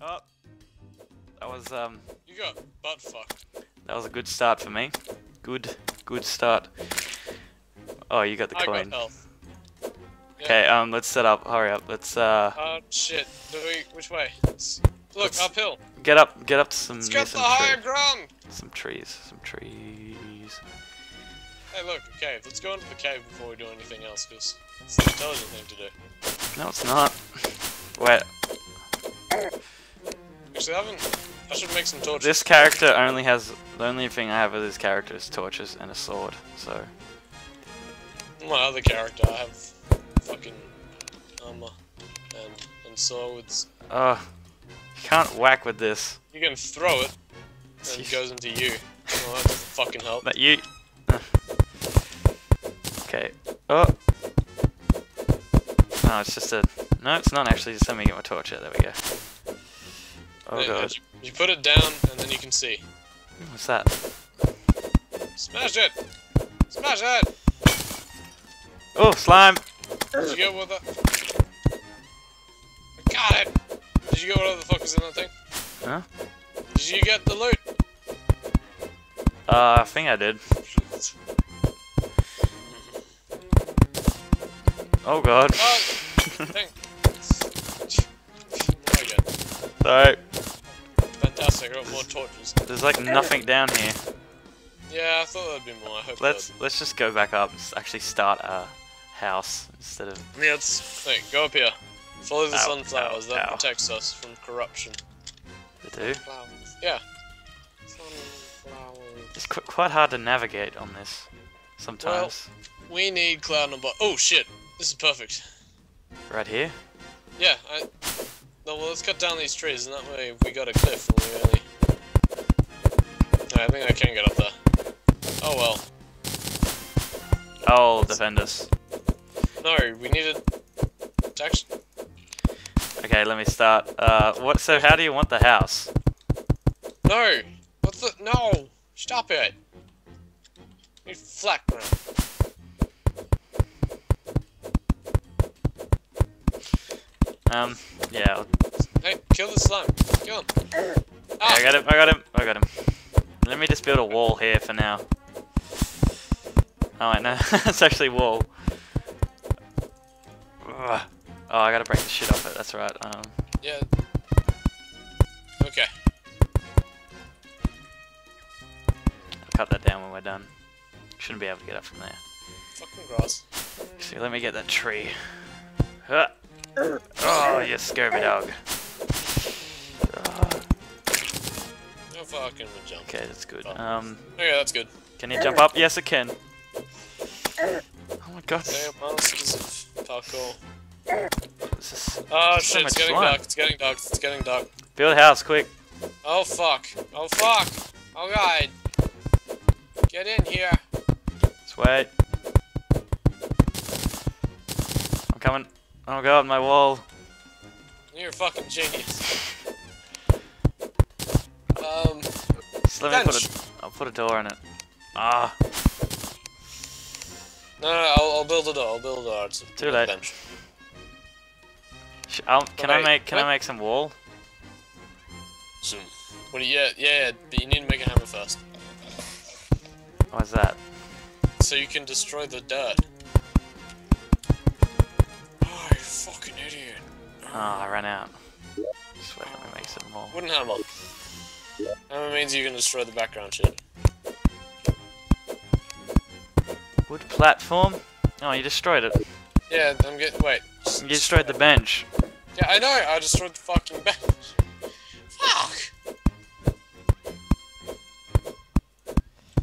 Oh, that was um, You got butt fucked. that was a good start for me. Good, good start. Oh, you got the I coin. got health. Okay, um, let's set up. Hurry up. Let's uh, Uh, shit. We, which way? Let's, look, Let's- uphill. get up, get up to some Let's get the higher ground. some trees, some trees. Hey, look, a cave. Let's go into the cave before we do anything else, because it's the intelligent thing to do. No, it's not. Wait, Actually, I haven't. I should make some torches. this character only has the only thing I have with this character is torches and a sword. So My other character, I have fucking armor and and swords. Uh, you can't whack with this. You can throw it, and it goes into you. Well, that fucking help. That you. okay. Oh. No, it's just a. No, it's not actually. Just let me get my torch out. There we go. Oh Yeah, god. You, you put it down, and then you can see. What's that? Smash it! Smash it! Oh, slime! Did you get what the? I got it! Did you get what the fuck is in that thing? Huh? Did you get the loot? Uh, I think I did. Oh god. Oh, thing. Oh my god. Sorry. Fantastic, I got more torches. There's like nothing down here. Yeah, I thought there'd be more. I hope Let's let's just go back up and actually start a house instead of. Yeah, let's. Hey, go up here. Follow the Ow, sunflowers, ow, that ow. protects us from corruption. They do. Flowers. Yeah. Sunflowers. It's qu quite hard to navigate on this. Sometimes. Well, We need cloud number. Oh shit! This is perfect. Right here. Yeah, I. No, well, let's cut down these trees, and that way we got a cliff, really. I think I can get up there. Oh well. Oh, defend us. No, we needed. actu- Okay, let me start. Uh, what? So, how do you want the house? No! What the? No! Stop it! Need flat ground. Um, yeah. Hey, kill the slime. Kill him. Ah, I got him. I got him. I got him. Let me just build a wall here for now. Oh, I know. it's actually wall. Ugh. Oh, I gotta break the shit off it. That's right. Um, Yeah. Okay. I'll cut that down when we're done. Shouldn't be able to get up from there. Fucking grass. So let me get that tree. Huh. Oh, you scurvy dog. No fucking jump. Okay, that's good. Um, Okay, that's good. can you jump up? Yes, it can. Oh my god. Damn masters of parkour. This is Oh shit, it's getting slime. dark, it's getting dark, it's getting dark. Build a house, quick. Oh fuck. Oh fuck. Oh god. Get in here. Just wait. I'm coming. Oh god, my wall. You're a fucking genius. um. Just let me put a. I'll put a door in it. Ah, no, no, I'll, I'll build a door, I'll build a door. It's Too late. Bench. sh- I'll, can I Wait, make? Can I make some wall? What do you, yeah, yeah, but you need to make a hammer first. What's that? So you can destroy the dirt. Fucking idiot. Oh, I ran out. Just wait, let me make some more. Wooden hammer. Hammer means you can destroy the background shit. Wood platform? Oh, you destroyed it. Yeah, I'm getting. Wait. You destroyed the bench. Yeah, I know. I destroyed the fucking bench. Fuck.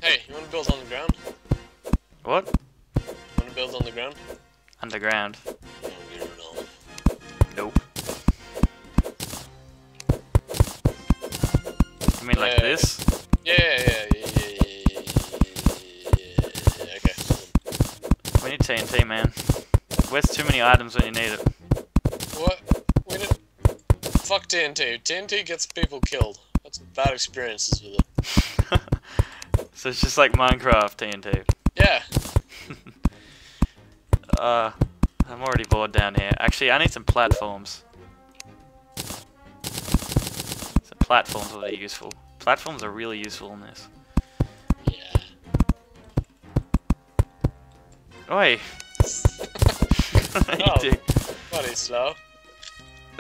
Hey, you want to build on the ground? What? You Want to build on the ground? Underground. Where's too many items when you need it? What? We did. Fuck TNT. TNT gets people killed. That's bad experiences with it. so it's just like Minecraft TNT. Yeah. Uh, I'm already bored down here. Actually, I need some platforms. Some platforms will be useful. Platforms are really useful in this. Yeah. Oi! You Oh. do. Bloody slow.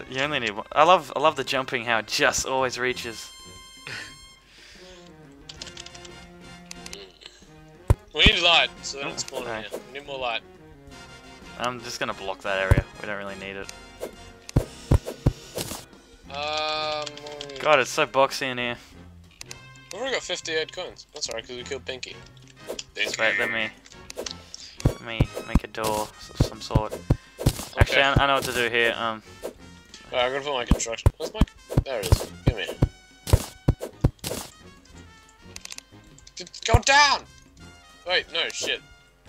You only need one. I love, I love the jumping. How it just always reaches. We need light, so they Oh, don't spawn in okay. here. We need more light. I'm just gonna block that area. We don't really need it. Um, God, it's so boxy in here. we've already got 58 coins. That's alright, because we killed Pinky. Wait, let me, me make a door of some sort. Actually, I, I know what to do here. Um, Alright, I'm gonna put my construction. Where's my... There it is. Give me. Go down! Wait, no, shit.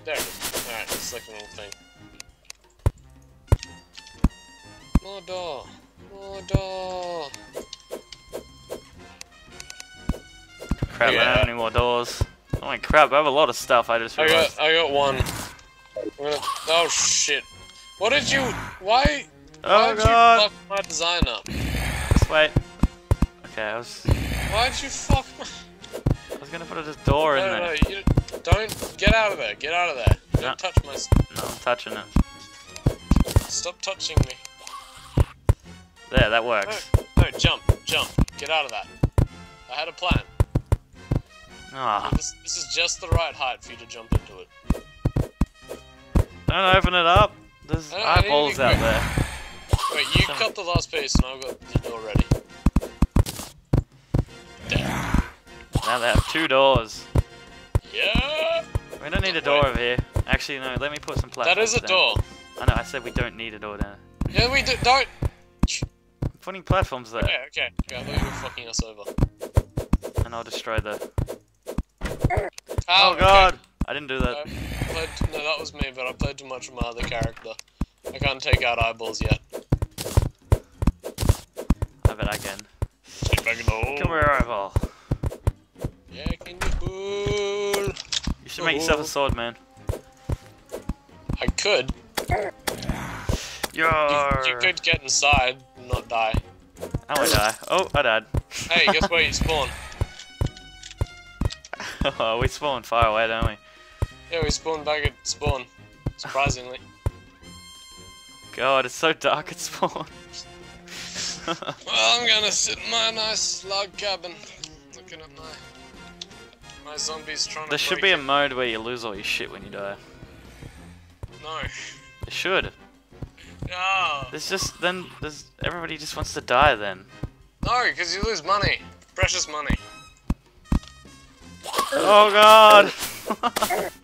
There it is. Alright, that's like the wrong thing. More door. More door. crap, I don't have any more doors. Oh my crap, I have a lot of stuff. I just I realized. got, I got one. Gonna, oh shit. What did you, why, Oh why'd god! you fuck my design up? Just wait. Okay, I was, Why'd you fuck my... I was gonna put a door in No, no, there. no, you don't, get out of there, get out of there. Don't No. touch my, No, I'm touching it. stop touching me. There, that No, works. no, jump, jump, get out of that. I had a plan. Ah, This, this is just the right height for you to jump into it. Don't open it up. There's I don't- I need eyeballs out there. Wait, you cut the last piece and I've got the door ready. There. Now they have two doors. Yeah! We don't need a door over here. Actually, no. Let me put some platforms That is a down. door. I know. I said we don't need a door down. Yeah, we do, don't! I'm putting platforms there, Okay, okay, okay, I thought you were fucking us over. and I'll destroy the. Oh, Oh okay. God! I didn't do I that. played, no, that was me, but I played too much with my other character. I can't take out eyeballs yet. I bet I can. Get back in the hole. Come here, eyeball. Yeah, can you bull? You should make yourself a sword, man. I could. You, Your. you could get inside and not die. I won't die. Oh, I died. Hey, guess where you spawn? oh, we spawn far away, don't we? Yeah, we spawned back at spawn. Surprisingly. God, it's so dark at spawn. Well, I'm gonna sit in my nice log cabin, looking at my my zombies trying there to. should break be a mode where you lose all your shit when you die. No. It should. No. There's just then there's everybody just wants to die then. No, because you lose money. Precious money. Oh god!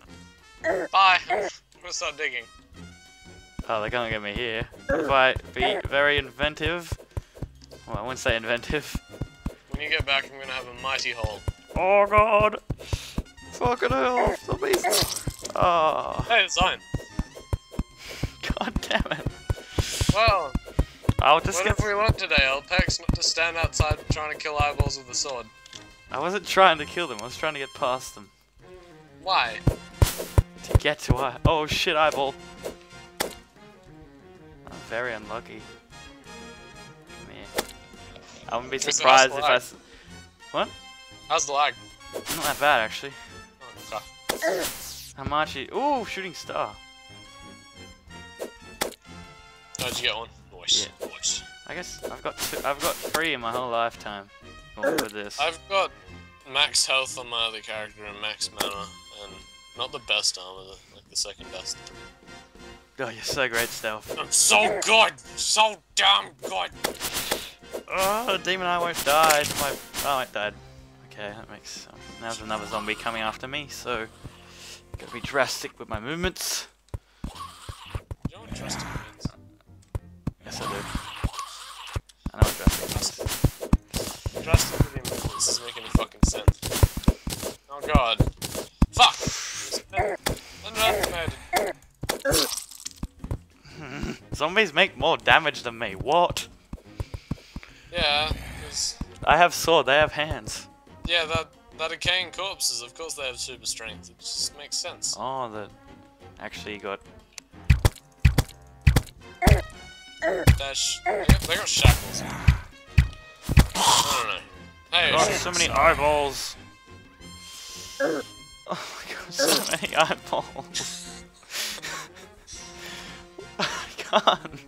Bye. I'm gonna start digging. oh, they're gonna get me here. If I be very inventive. Well, I wouldn't say inventive. When you get back, I'm gonna have a mighty hole. Oh god! Fucking hell! Zombies! Oh, ah. Hey, it's fine. god damn it! Well, I'll just what get. have we want today, LpeX? Not to stand outside trying to kill eyeballs with a sword. I wasn't trying to kill them. I was trying to get past them Why? Get to eye. Oh shit! Eyeball. I'm very unlucky. Come here. I wouldn't be surprised if I. What? How's the lag? Not that bad actually. Oh, okay. Hamachi. Ooh, shooting star. How'd you get one? Nice. Nice. I guess I've got two, I've got three in my whole lifetime. With this. I've got max health on my other character and max mana, not the best armor, like the second best. Oh, you're so great stealth. I'm so good! So damn good! Oh, the demon I won't die. It's my oh, it died. Okay, that makes. Um, now there's another zombie coming after me, so gotta be drastic with my movements. You know what drastic means? Yes, I do. I know what drastic means. Drastic with movements doesn't make fucking sense. Oh god. Fuck! Underestimated. Zombies make more damage than me. What? Yeah, I have sword. They have hands. yeah, that that decaying corpses, of course they have super strength. It just makes sense. Oh, that actually got. Dash. They got, they got shackles. I don't know. Hey, shit, so many eyeballs. Oh my god, so many eyeballs. I can't.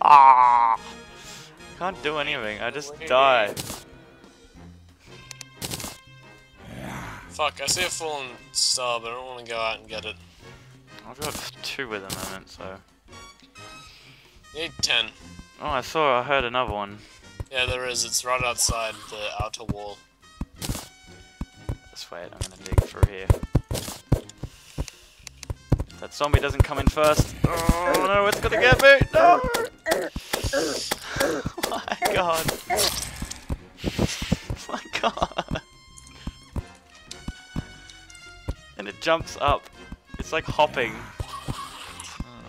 Ah. Can't do anything. I just die. Fuck, I see a fallen star, but I don't want to go out and get it. I've got two at the moment, so. Need ten. Oh, I saw. I heard another one. Yeah, there is. It's right outside the outer wall. Wait. I'm gonna dig through here. That zombie doesn't come in first. Oh no, it's gonna get me! No! Oh my god. Oh my god. And it jumps up. It's like hopping.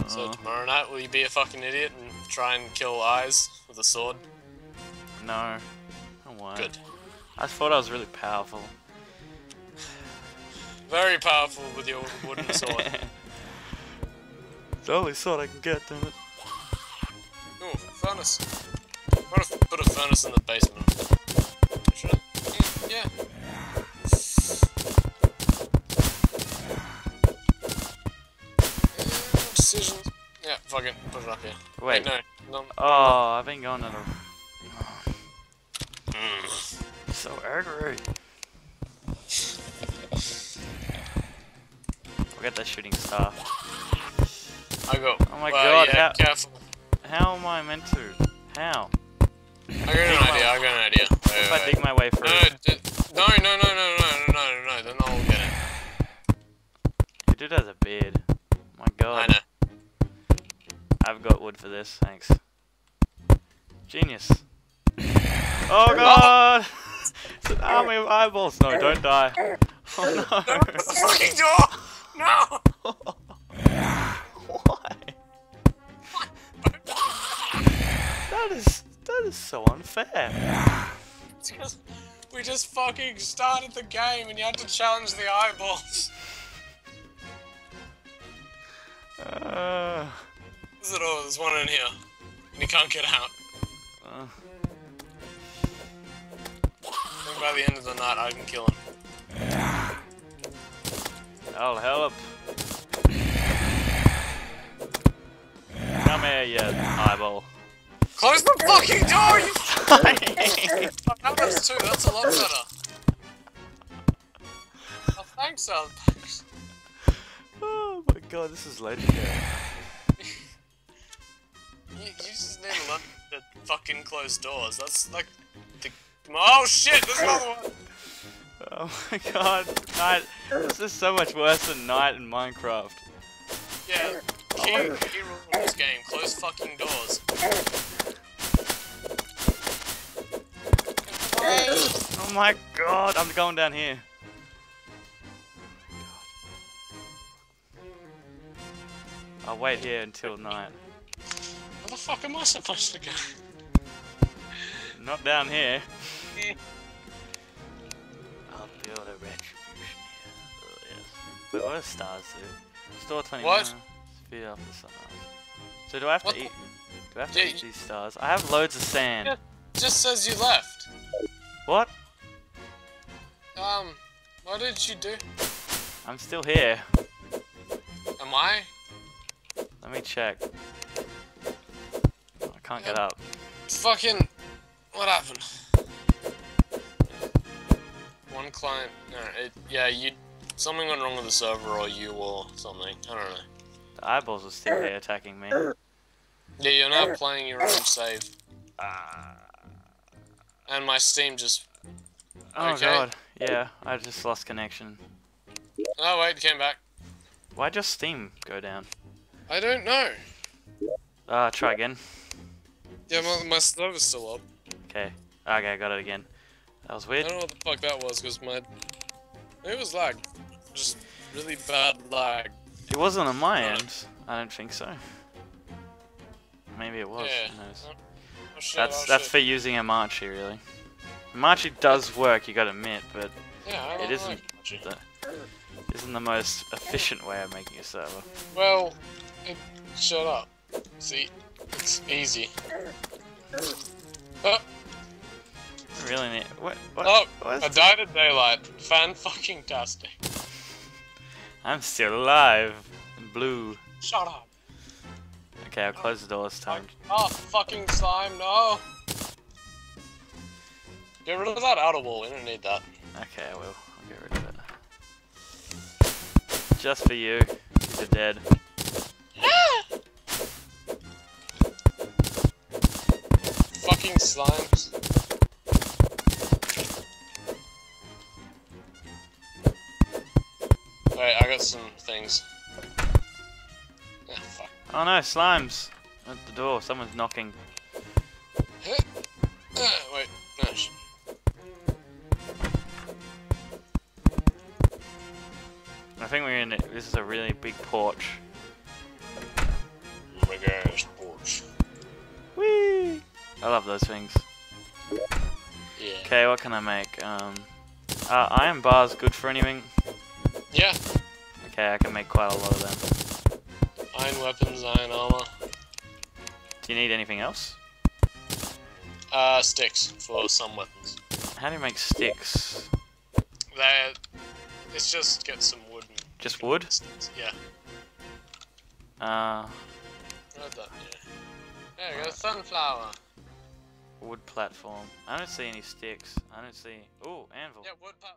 So tomorrow night, will you be a fucking idiot and try and kill eyes with a sword? no. I won't. Good. I thought I was really powerful. Very powerful with your wooden sword. it's the only sword I can get, damn it. Ooh, furnace. What if put a furnace in the basement? Should I? Mm, yeah. Uh, Decisions. Yeah, fuck it. Put it up here. Wait. no. No. Oh, I've been going on a Mm. So angry. We got that shooting star. I go. Oh my well, god, yeah, how, how am I meant to? How? I got an idea, I got an idea. Wait, if wait, I dig my way through. No, no, no, no, no, no, no, no, then I'll get it. Your dude has a beard. My god. I know. I've got wood for this, thanks. Genius. Oh god! It's an army of eyeballs. No, don't die. Oh no. Fucking door! No! Why? That is that is so unfair. It's 'cause we just fucking started the game and you had to challenge the eyeballs. Uh, Is it all? There's one in here. And you can't get out. uh, I think by the end of the night I can kill him. I'll help. Come here, you eyeball. Close the fucking door, you that was two, that's a lot better. Oh, thanks, Al. Thanks. oh my god, this is legendary. You, you just need to learn to fucking close doors. That's like the. Oh shit, there's another one! Oh my god, night. This is so much worse than night in Minecraft. Yeah, key, key rule this game close fucking doors. Oh my god, I'm going down here. I'll wait here until night. Where the fuck am I supposed to go? Not down here. What are stars do? Store 29. What? Speed up the stars. So do I have What to eat? Do I have to Yeah, eat these stars? I have loads of sand. Yeah. Just says you left. What? Um, what did you do? I'm still here. Am I? Let me check. I can't get up. Fucking. What happened? One client. No, it, yeah, you. Something went wrong with the server, or you, or something. I don't know. The eyeballs are still here attacking me. Yeah, you're now playing your own save, Ah. and my Steam just. Oh Okay. god. Yeah, I just lost connection. Oh wait, it came back. Why'd your Steam go down? I don't know. Ah, try again. Yeah, my, my server's still up. Okay. Okay, I got it again. That was weird. I don't know what the fuck that was, because my. It was lag. Just really bad lag. It wasn't on my end. I don't think so. Maybe it was. Yeah. Who knows? Oh, shit, That's oh, that's shit. for using Hamachi, really. Hamachi does work, you gotta admit, but Yeah, it isn't like the isn't the most efficient way of making a server. Well, it, shut up. See, it's easy. Oh, Really need. What? What? Oh, what I died at daylight. Fan fucking tastic. I'm still alive. Blue. Shut up. Okay, I'll close the door this time. Oh, fucking slime, no. Get rid of that outer wall, we don't need that. Okay, I will. I'll get rid of it. Just for you. You're dead. Fucking slimes. Alright, I got some things. Ah, fuck. Oh no, slimes! At the door, someone's knocking. Ah, wait, no. I think we're in. It. This is a really big porch. Big ass porch. Whee! I love those things. Yeah. Okay, what can I make? Um, uh, iron bars good for anything? Yeah. Okay, I can make quite a lot of them. Iron weapons, iron armor. Do you need anything else? Uh, sticks for some weapons. How do you make sticks? That it's just get some wood. And Just wood? Yeah. Uh, Right that, yeah. There you go, sunflower. wood platform. I don't see any sticks. I don't see. Oh, anvil. Yeah, wood. Pa-